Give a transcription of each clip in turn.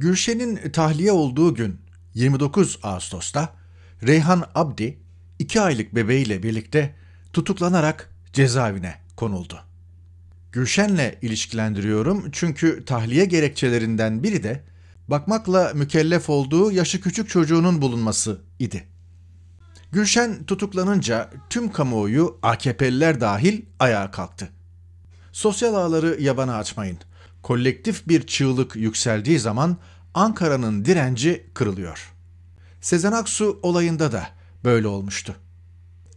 Gülşen'in tahliye olduğu gün 29 Ağustos'ta Reyhan Abdi iki aylık bebeğiyle birlikte tutuklanarak cezaevine konuldu. Gülşen'le ilişkilendiriyorum çünkü tahliye gerekçelerinden biri de bakmakla mükellef olduğu yaşı küçük çocuğunun bulunması idi. Gülşen tutuklanınca tüm kamuoyu AKP'liler dahil ayağa kalktı. Sosyal ağları yabana açmayın. Kolektif bir çığlık yükseldiği zaman Ankara'nın direnci kırılıyor. Sezen Aksu olayında da böyle olmuştu.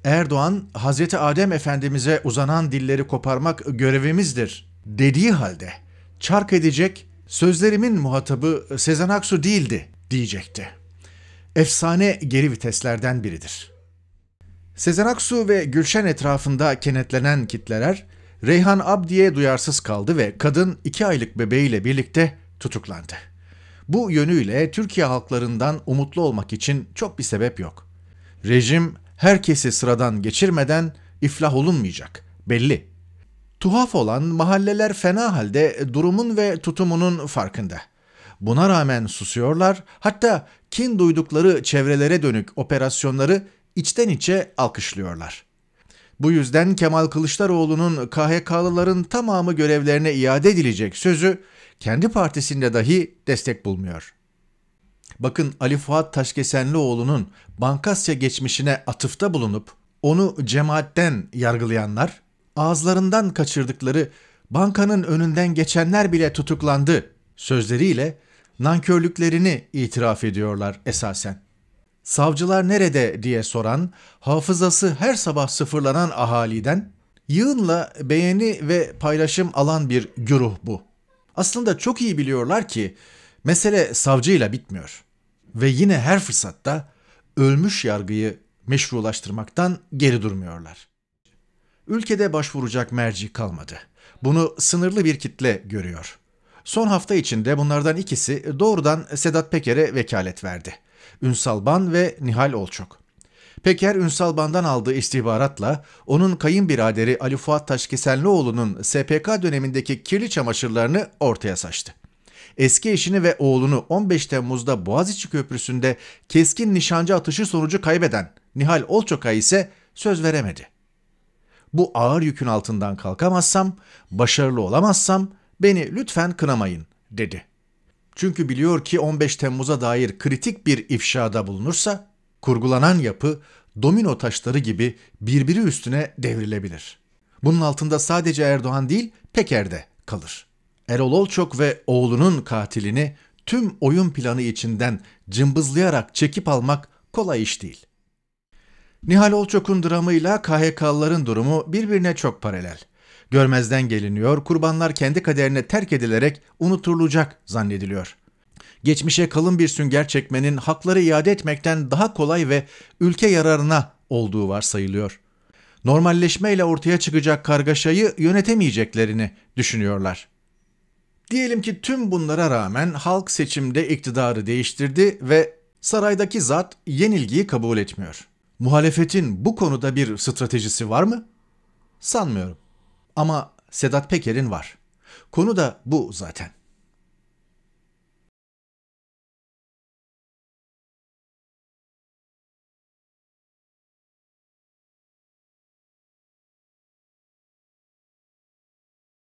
Erdoğan, Hazreti Adem Efendimiz'e uzanan dilleri koparmak görevimizdir dediği halde çark edecek sözlerimin muhatabı Sezen Aksu değildi diyecekti. Efsane geri viteslerden biridir. Sezen Aksu ve Gülşen etrafında kenetlenen kitleler Reyhan Abdi'ye duyarsız kaldı ve kadın iki aylık bebeğiyle birlikte tutuklandı. Bu yönüyle Türkiye halklarından umutlu olmak için çok bir sebep yok. Rejim herkesi sıradan geçirmeden iflah olunmayacak. Belli. Tuhaf olan mahalleler fena halde durumun ve tutumunun farkında. Buna rağmen susuyorlar, hatta kin duydukları çevrelere dönük operasyonları içten içe alkışlıyorlar. Bu yüzden Kemal Kılıçdaroğlu'nun KHK'lıların tamamı görevlerine iade edilecek sözü kendi partisinde dahi destek bulmuyor. Bakın Ali Fuat Taşkesenlioğlu'nun Bankasya geçmişine atıfta bulunup onu cemaatten yargılayanlar, ağızlarından kaçırdıkları bankanın önünden geçenler bile tutuklandı sözleriyle nankörlüklerini itiraf ediyorlar esasen. Savcılar nerede diye soran, hafızası her sabah sıfırlanan ahaliden yığınla beğeni ve paylaşım alan bir güruh bu. Aslında çok iyi biliyorlar ki mesele savcıyla bitmiyor. Ve yine her fırsatta ölmüş yargıyı meşrulaştırmaktan geri durmuyorlar. Ülkede başvuracak merci kalmadı. Bunu sınırlı bir kitle görüyor. Son hafta içinde bunlardan ikisi doğrudan Sedat Peker'e vekalet verdi. Ünsal Ban ve Nihal Olçok. Peker Ünsalban'dan aldığı istihbaratla onun kayınbiraderi Ali Fuat Taşkesenlioğlu'nun SPK dönemindeki kirli çamaşırlarını ortaya saçtı. Eski eşini ve oğlunu 15 Temmuz'da Boğaziçi Köprüsü'nde keskin nişancı atışı sonucu kaybeden Nihal Olçok'a ise söz veremedi. Bu ağır yükün altından kalkamazsam, başarılı olamazsam beni lütfen kınamayın dedi. Çünkü biliyor ki 15 Temmuz'a dair kritik bir ifşada bulunursa kurgulanan yapı domino taşları gibi birbiri üstüne devrilebilir. Bunun altında sadece Erdoğan değil Peker de kalır. Erol Olçok ve oğlunun katilini tüm oyun planı içinden cımbızlayarak çekip almak kolay iş değil. Nihal Olçok'un dramıyla KHK'lıların durumu birbirine çok paralel. Görmezden geliniyor, kurbanlar kendi kaderine terk edilerek unutulacak zannediliyor. Geçmişe kalın bir sünger çekmenin hakları iade etmekten daha kolay ve ülke yararına olduğu varsayılıyor. Normalleşmeyle ortaya çıkacak kargaşayı yönetemeyeceklerini düşünüyorlar. Diyelim ki tüm bunlara rağmen halk seçimde iktidarı değiştirdi ve saraydaki zat yenilgiyi kabul etmiyor. Muhalefetin bu konuda bir stratejisi var mı? Sanmıyorum. Ama Sedat Peker'in var. Konu da bu zaten.